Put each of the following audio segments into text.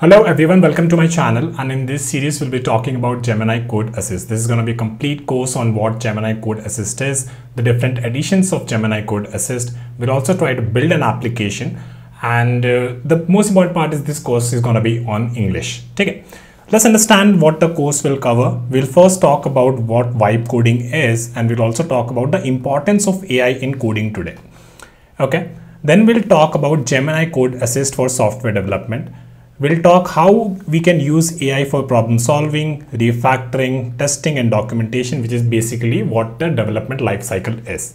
Hello everyone, welcome to my channel and in this series we'll be talking about Gemini Code Assist. This is going to be a complete course on what Gemini Code Assist is, the different editions of Gemini Code Assist. We'll also try to build an application and uh, the most important part is this course is going to be on English. Take it. Let's understand what the course will cover. We'll first talk about what vibe coding is and we'll also talk about the importance of AI in coding today. Okay. Then we'll talk about Gemini Code Assist for software development We'll talk how we can use AI for problem solving, refactoring, testing and documentation, which is basically what the development lifecycle is.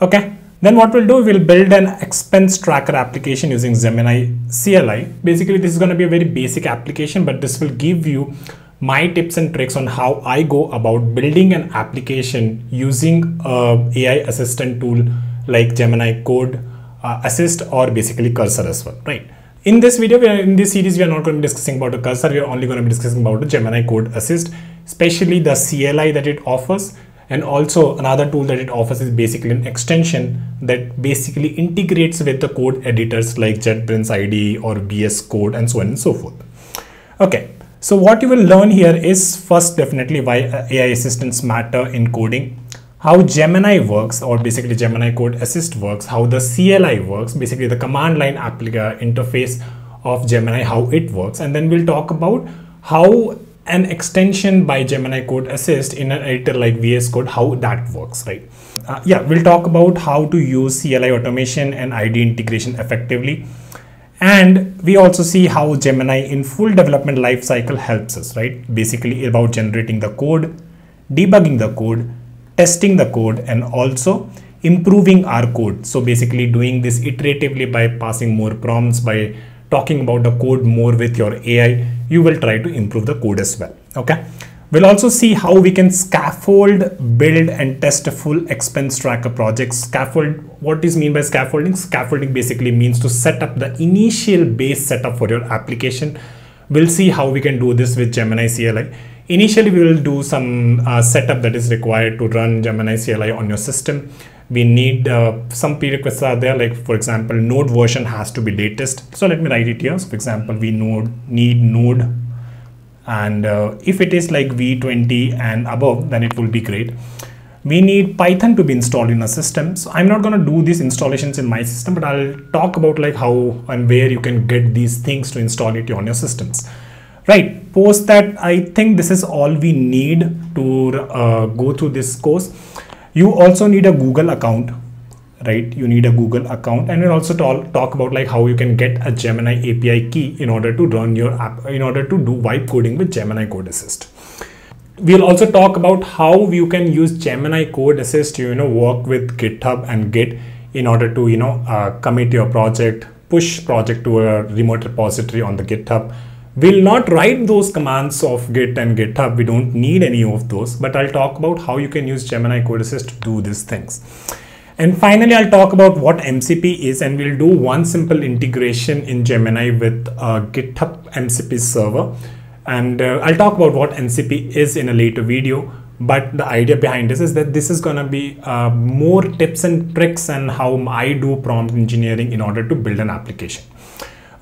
Okay. Then what we'll do, we'll build an expense tracker application using Gemini CLI. Basically, this is going to be a very basic application, but this will give you my tips and tricks on how I go about building an application using a AI assistant tool like Gemini Code uh, Assist or basically Cursor as well, right? In this video, are, in this series, we are not going to be discussing about the cursor. We are only going to be discussing about the Gemini Code Assist, especially the CLI that it offers. And also another tool that it offers is basically an extension that basically integrates with the code editors like JetBrains IDE or VS Code and so on and so forth. Okay, so what you will learn here is first definitely why AI assistants matter in coding how Gemini works or basically Gemini Code Assist works, how the CLI works, basically the command line interface of Gemini, how it works. And then we'll talk about how an extension by Gemini Code Assist in an editor like VS Code, how that works, right? Uh, yeah, we'll talk about how to use CLI automation and IDE integration effectively. And we also see how Gemini in full development lifecycle helps us, right? Basically about generating the code, debugging the code, testing the code and also improving our code. So basically doing this iteratively by passing more prompts, by talking about the code more with your AI, you will try to improve the code as well. Okay. We'll also see how we can scaffold, build and test a full expense tracker project. Scaffold, what is mean by scaffolding? Scaffolding basically means to set up the initial base setup for your application. We'll see how we can do this with Gemini CLI. Initially, we will do some uh, setup that is required to run Gemini CLI on your system. We need uh, some prerequisites are there, like for example, node version has to be latest. So let me write it here. So for example, we node need node and uh, if it is like v20 and above then it will be great we need python to be installed in a system so i'm not going to do these installations in my system but i'll talk about like how and where you can get these things to install it on your systems right post that i think this is all we need to uh, go through this course. You also need a google account right? You need a google account and we'll also talk, talk about like how you can get a gemini api key in order to run your app in order to do vibe coding with gemini code assist. We'll also talk about how you can use gemini code assist to you know work with github and git in order to you know uh, commit your project push project to a remote repository on the github We'll not write those commands of Git and GitHub. We don't need any of those, but I'll talk about how you can use Gemini Code Assist to do these things. And finally, I'll talk about what MCP is and we'll do one simple integration in Gemini with a GitHub MCP server. And uh, I'll talk about what MCP is in a later video. But the idea behind this is that this is going to be uh, more tips and tricks and how I do prompt engineering in order to build an application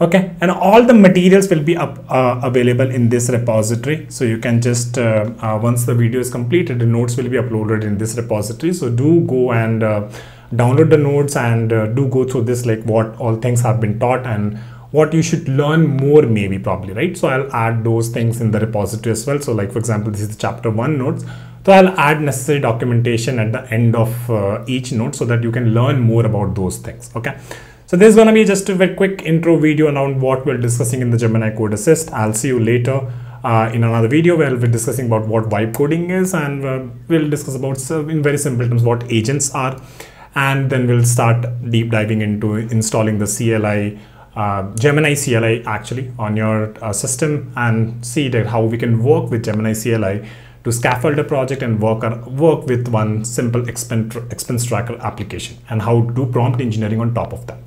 okay and all the materials will be up uh, available in this repository. So you can just uh, uh, once the video is completed the notes will be uploaded in this repository. So do go and uh, download the notes and uh, do go through this like what all things have been taught and what you should learn more maybe probably right? So i'll add those things in the repository as well. So like for example this is chapter one notes. So i'll add necessary documentation at the end of uh, each note so that you can learn more about those things okay so this is going to be just a very quick intro video around what we're discussing in the Gemini Code Assist. I'll see you later uh, in another video where we'll be discussing about what vibe coding is and uh, we'll discuss about in very simple terms what agents are and then we'll start deep diving into installing the CLI uh, Gemini CLI actually on your uh, system and see that how we can work with Gemini CLI to scaffold a project and work, work with one simple expense, expense tracker application and how to do prompt engineering on top of that.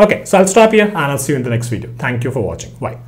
Okay, so I'll stop here and I'll see you in the next video. Thank you for watching. Bye.